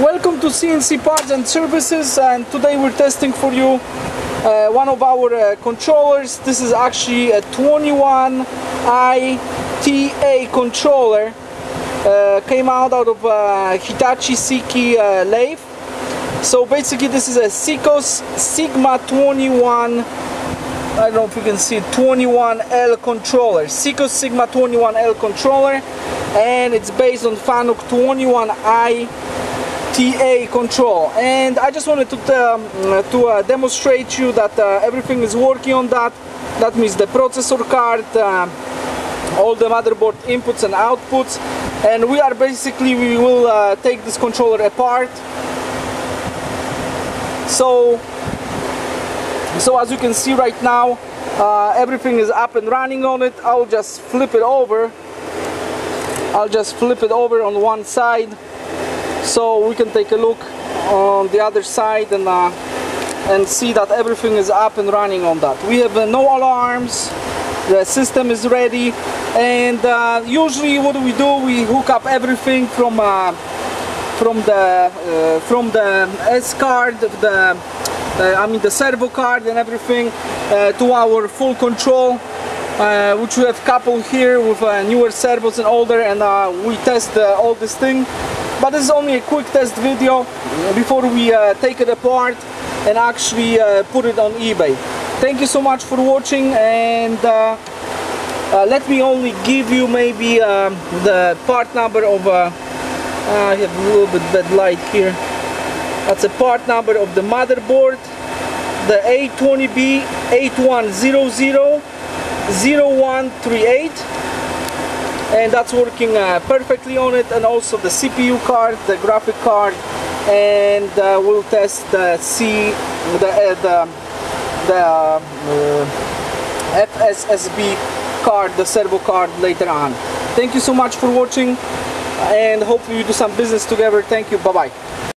Welcome to CNC Parts and Services and today we're testing for you uh, one of our uh, controllers. This is actually a 21 ITA controller. Uh, came out out of uh, Hitachi Seiki uh, lathe. So basically this is a Seicos Sigma 21 I don't know if you can see 21L controller. Seicos Sigma 21L controller and it's based on Fanuc 21i TA control. And I just wanted to, um, to uh, demonstrate you that uh, everything is working on that. That means the processor card uh, all the motherboard inputs and outputs. And we are basically we will uh, take this controller apart. So so as you can see right now uh, everything is up and running on it. I'll just flip it over. I'll just flip it over on one side so we can take a look on the other side and uh, and see that everything is up and running on that. We have uh, no alarms. The system is ready. And uh, usually what we do we hook up everything from uh, from the uh, from the S card the uh, I mean the servo card and everything uh, to our full control which we have coupled here with newer servos and older and we test all this thing but this is only a quick test video before we uh, take it apart and actually uh, put it on eBay. Thank you so much for watching and uh, uh let me only give you maybe um, the part number of uh, I have a little bit bad light here. That's a part number of the motherboard, the A20B 8100 0138 and that's working uh, perfectly on it and also the CPU card, the graphic card and uh, we'll test the C, the, uh, the, the uh, FSSB card, the servo card later on. Thank you so much for watching and hopefully we do some business together. Thank you. Bye-bye.